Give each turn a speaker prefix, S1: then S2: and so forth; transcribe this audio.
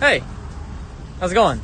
S1: Hey, how's it going?